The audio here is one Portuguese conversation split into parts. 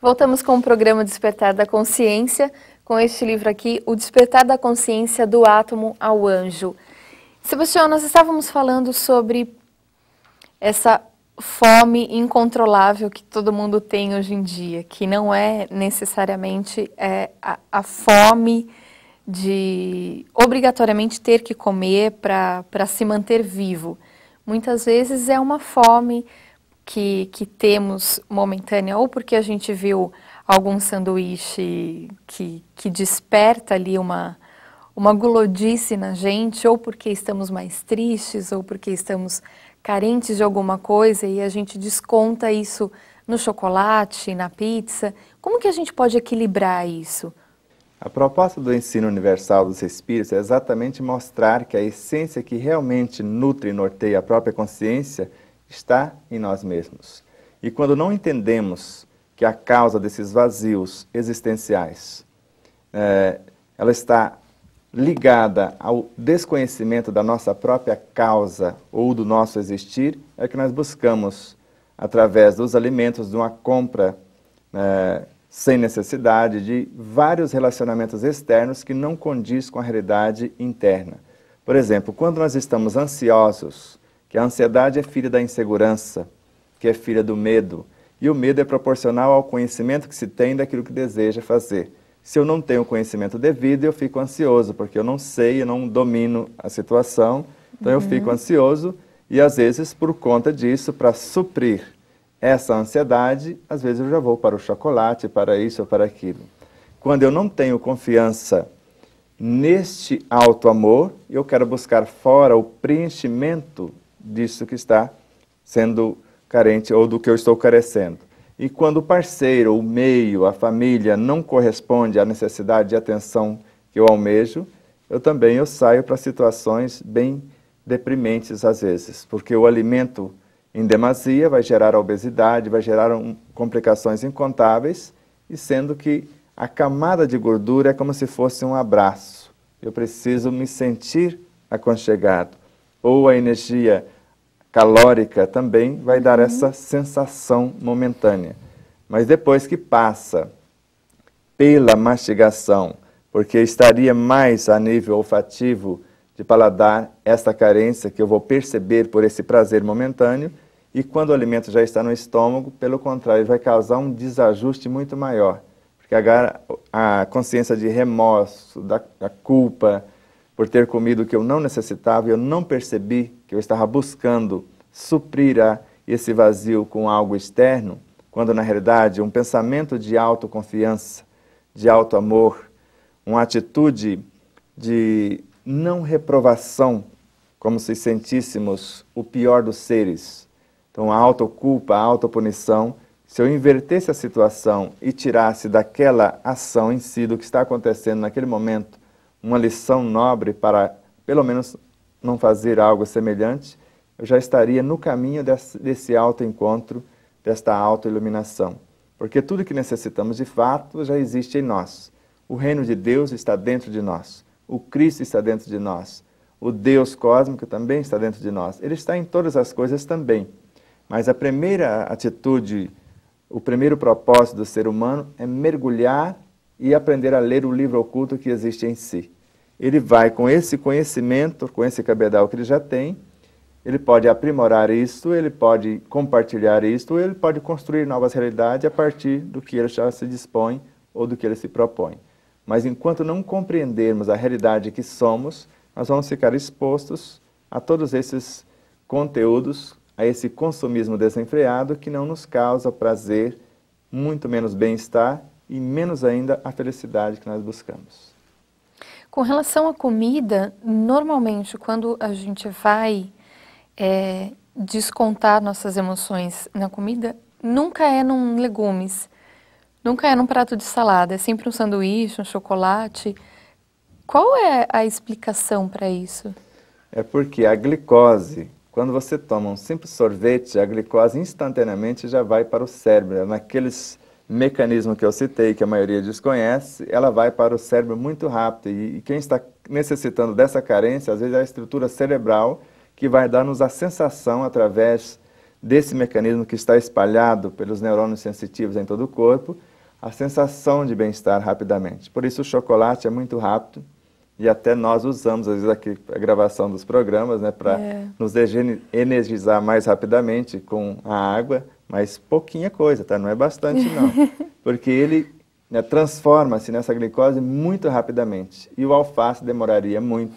Voltamos com o programa Despertar da Consciência, com este livro aqui, O Despertar da Consciência do Átomo ao Anjo. Sebastião, nós estávamos falando sobre essa fome incontrolável que todo mundo tem hoje em dia, que não é necessariamente é, a, a fome de obrigatoriamente ter que comer para se manter vivo. Muitas vezes é uma fome que, que temos momentânea, ou porque a gente viu algum sanduíche que, que desperta ali uma, uma gulodice na gente, ou porque estamos mais tristes, ou porque estamos carentes de alguma coisa e a gente desconta isso no chocolate, na pizza. Como que a gente pode equilibrar isso? A proposta do ensino universal dos espíritos é exatamente mostrar que a essência que realmente nutre e norteia a própria consciência está em nós mesmos. E quando não entendemos que a causa desses vazios existenciais é, ela está ligada ao desconhecimento da nossa própria causa ou do nosso existir, é que nós buscamos, através dos alimentos, de uma compra é, sem necessidade, de vários relacionamentos externos que não condiz com a realidade interna. Por exemplo, quando nós estamos ansiosos, que a ansiedade é filha da insegurança, que é filha do medo, e o medo é proporcional ao conhecimento que se tem daquilo que deseja fazer. Se eu não tenho o conhecimento devido, eu fico ansioso, porque eu não sei, eu não domino a situação, então uhum. eu fico ansioso e às vezes por conta disso, para suprir essa ansiedade, às vezes eu já vou para o chocolate, para isso ou para aquilo. Quando eu não tenho confiança neste alto amor, eu quero buscar fora o preenchimento disso que está sendo carente ou do que eu estou carecendo. E quando o parceiro, o meio, a família não corresponde à necessidade de atenção que eu almejo, eu também eu saio para situações bem deprimentes às vezes, porque o alimento em demasia vai gerar obesidade, vai gerar um, complicações incontáveis, e sendo que a camada de gordura é como se fosse um abraço. Eu preciso me sentir aconchegado. Ou a energia calórica também vai dar essa sensação momentânea. Mas depois que passa pela mastigação, porque estaria mais a nível olfativo de paladar essa carência que eu vou perceber por esse prazer momentâneo, e quando o alimento já está no estômago, pelo contrário, vai causar um desajuste muito maior. Porque agora a consciência de remorso, da, da culpa, por ter comido o que eu não necessitava e eu não percebi que eu estava buscando suprir esse vazio com algo externo, quando na realidade um pensamento de autoconfiança, de alto amor, uma atitude de não reprovação, como se sentíssemos o pior dos seres. Então, a autoculpa, a autopunição, se eu invertesse a situação e tirasse daquela ação em si, do que está acontecendo naquele momento, uma lição nobre para, pelo menos, não fazer algo semelhante, eu já estaria no caminho desse, desse autoencontro, desta autoiluminação. Porque tudo que necessitamos de fato já existe em nós. O reino de Deus está dentro de nós. O Cristo está dentro de nós. O Deus cósmico também está dentro de nós. Ele está em todas as coisas também. Mas a primeira atitude, o primeiro propósito do ser humano é mergulhar e aprender a ler o livro oculto que existe em si. Ele vai com esse conhecimento, com esse cabedal que ele já tem, ele pode aprimorar isto, ele pode compartilhar isto, ele pode construir novas realidades a partir do que ele já se dispõe ou do que ele se propõe. Mas enquanto não compreendermos a realidade que somos, nós vamos ficar expostos a todos esses conteúdos, a esse consumismo desenfreado que não nos causa prazer, muito menos bem-estar e menos ainda a felicidade que nós buscamos. Com relação à comida, normalmente quando a gente vai é, descontar nossas emoções na comida, nunca é num legumes, nunca é num prato de salada, é sempre um sanduíche, um chocolate. Qual é a explicação para isso? É porque a glicose, quando você toma um simples sorvete, a glicose instantaneamente já vai para o cérebro, naqueles mecanismo que eu citei, que a maioria desconhece, ela vai para o cérebro muito rápido. E, e quem está necessitando dessa carência, às vezes é a estrutura cerebral que vai dar-nos a sensação, através desse mecanismo que está espalhado pelos neurônios sensitivos em todo o corpo, a sensação de bem-estar rapidamente. Por isso o chocolate é muito rápido e até nós usamos, às vezes, aqui a gravação dos programas, né, para é. nos energizar mais rapidamente com a água, mas pouquinha coisa, tá? Não é bastante, não. Porque ele né, transforma-se nessa glicose muito rapidamente. E o alface demoraria muito,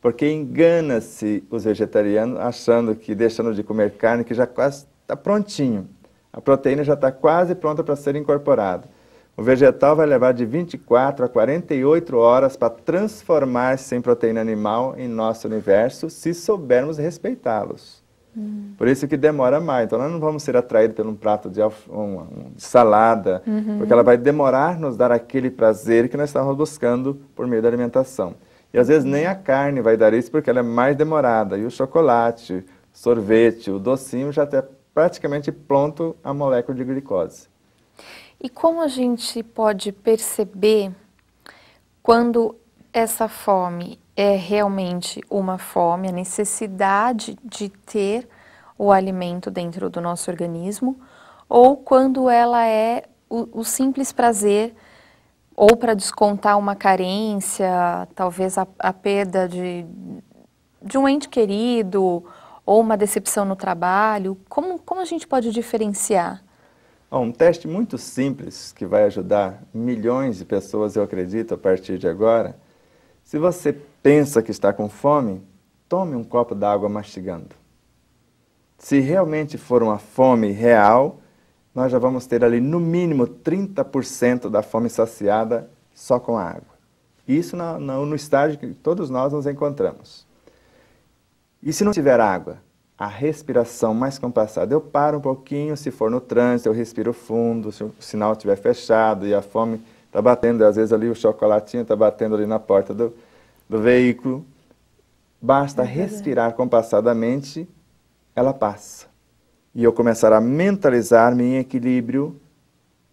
porque engana-se os vegetarianos achando que deixando de comer carne, que já quase está prontinho. A proteína já está quase pronta para ser incorporada. O vegetal vai levar de 24 a 48 horas para transformar-se em proteína animal em nosso universo, se soubermos respeitá-los. Hum. Por isso que demora mais. Então, nós não vamos ser atraídos por um prato de, uma, salada, uhum. porque ela vai demorar nos dar aquele prazer que nós estamos buscando por meio da alimentação. E às vezes nem a carne vai dar isso, porque ela é mais demorada. E o chocolate, sorvete, o docinho já está praticamente pronto a molécula de glicose. E como a gente pode perceber quando essa fome é realmente uma fome, a necessidade de ter o alimento dentro do nosso organismo, ou quando ela é o, o simples prazer, ou para descontar uma carência, talvez a, a perda de, de um ente querido, ou uma decepção no trabalho. Como, como a gente pode diferenciar? Um teste muito simples que vai ajudar milhões de pessoas, eu acredito, a partir de agora. Se você pensa que está com fome, tome um copo d'água mastigando. Se realmente for uma fome real, nós já vamos ter ali no mínimo 30% da fome saciada só com a água. Isso no, no, no estágio que todos nós nos encontramos. E se não tiver água? a respiração mais compassada. Eu paro um pouquinho, se for no trânsito, eu respiro fundo, se o sinal estiver fechado e a fome está batendo, às vezes ali o chocolatinho está batendo ali na porta do, do veículo. Basta é respirar compassadamente, ela passa. E eu começar a mentalizar-me em equilíbrio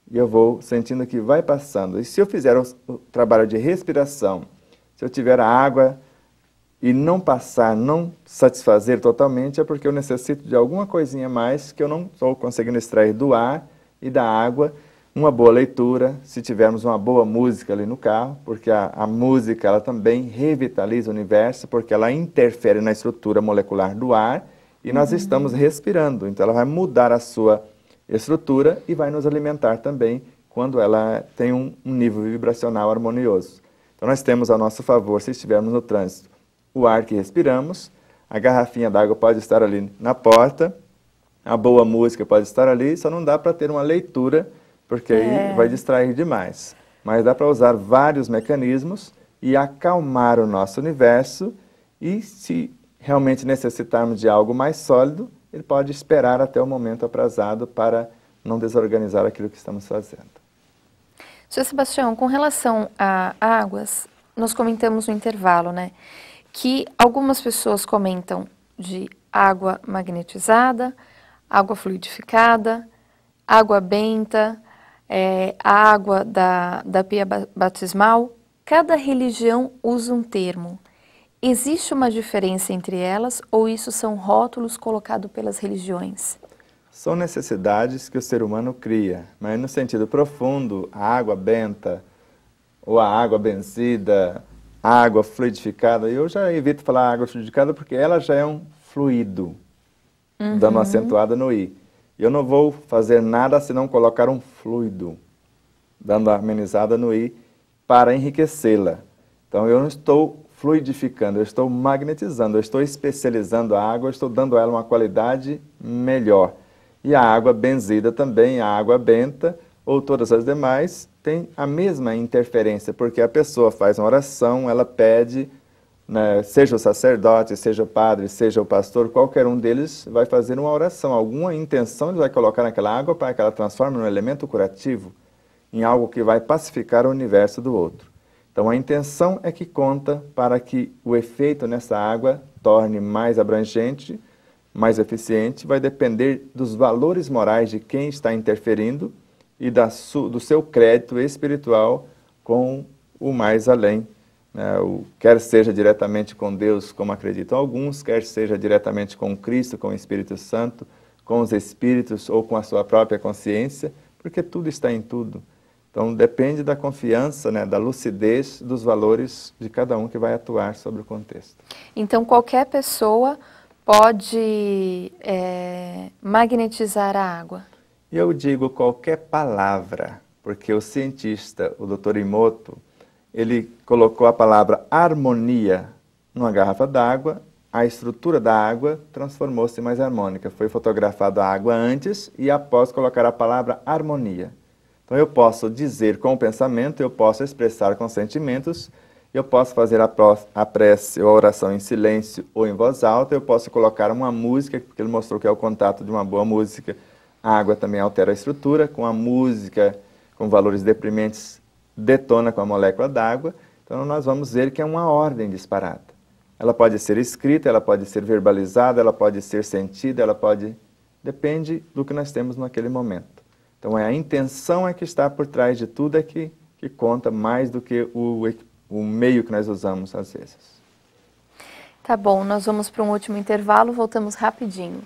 e eu vou sentindo que vai passando. E se eu fizer o, o trabalho de respiração, se eu tiver a água e não passar, não satisfazer totalmente, é porque eu necessito de alguma coisinha mais que eu não estou conseguindo extrair do ar e da água. Uma boa leitura, se tivermos uma boa música ali no carro, porque a, a música ela também revitaliza o universo, porque ela interfere na estrutura molecular do ar e nós uhum. estamos respirando. Então ela vai mudar a sua estrutura e vai nos alimentar também quando ela tem um, um nível vibracional harmonioso. Então nós temos a nosso favor, se estivermos no trânsito, o ar que respiramos, a garrafinha d'água pode estar ali na porta, a boa música pode estar ali, só não dá para ter uma leitura, porque é. aí vai distrair demais. Mas dá para usar vários mecanismos e acalmar o nosso universo e se realmente necessitarmos de algo mais sólido, ele pode esperar até o momento aprazado para não desorganizar aquilo que estamos fazendo. Sr. Sebastião, com relação a águas, nós comentamos no intervalo, né? que algumas pessoas comentam de água magnetizada, água fluidificada, água benta, é, a água da, da pia batismal. Cada religião usa um termo. Existe uma diferença entre elas ou isso são rótulos colocados pelas religiões? São necessidades que o ser humano cria, mas no sentido profundo, a água benta ou a água benzida água fluidificada. Eu já evito falar água fluidificada porque ela já é um fluido, uhum. dando uma acentuada no i. Eu não vou fazer nada se não colocar um fluido, dando a amenizada no i, para enriquecê-la. Então eu não estou fluidificando, eu estou magnetizando, eu estou especializando a água, eu estou dando a ela uma qualidade melhor. E a água benzida também, a água benta, ou todas as demais, tem a mesma interferência, porque a pessoa faz uma oração, ela pede, né, seja o sacerdote, seja o padre, seja o pastor, qualquer um deles vai fazer uma oração, alguma intenção ele vai colocar naquela água para que ela transforme num elemento curativo, em algo que vai pacificar o universo do outro. Então a intenção é que conta para que o efeito nessa água torne mais abrangente, mais eficiente, vai depender dos valores morais de quem está interferindo e da do seu crédito espiritual com o mais além. Né? O, quer seja diretamente com Deus, como acreditam alguns, quer seja diretamente com Cristo, com o Espírito Santo, com os Espíritos ou com a sua própria consciência, porque tudo está em tudo. Então depende da confiança, né, da lucidez dos valores de cada um que vai atuar sobre o contexto. Então qualquer pessoa pode é, magnetizar a água? Eu digo qualquer palavra, porque o cientista, o Dr. Imoto, ele colocou a palavra harmonia numa garrafa d'água, a estrutura da água transformou-se mais harmônica. Foi fotografada a água antes e após colocar a palavra harmonia. Então eu posso dizer com o pensamento, eu posso expressar com sentimentos, eu posso fazer a, a prece ou a oração em silêncio ou em voz alta, eu posso colocar uma música, porque ele mostrou que é o contato de uma boa música. A água também altera a estrutura, com a música com valores deprimentes detona com a molécula d'água. Então nós vamos ver que é uma ordem disparada. Ela pode ser escrita, ela pode ser verbalizada, ela pode ser sentida, ela pode... Depende do que nós temos naquele momento. Então é a intenção é que está por trás de tudo é que, que conta mais do que o, o meio que nós usamos às vezes. Tá bom, nós vamos para um último intervalo, voltamos rapidinho.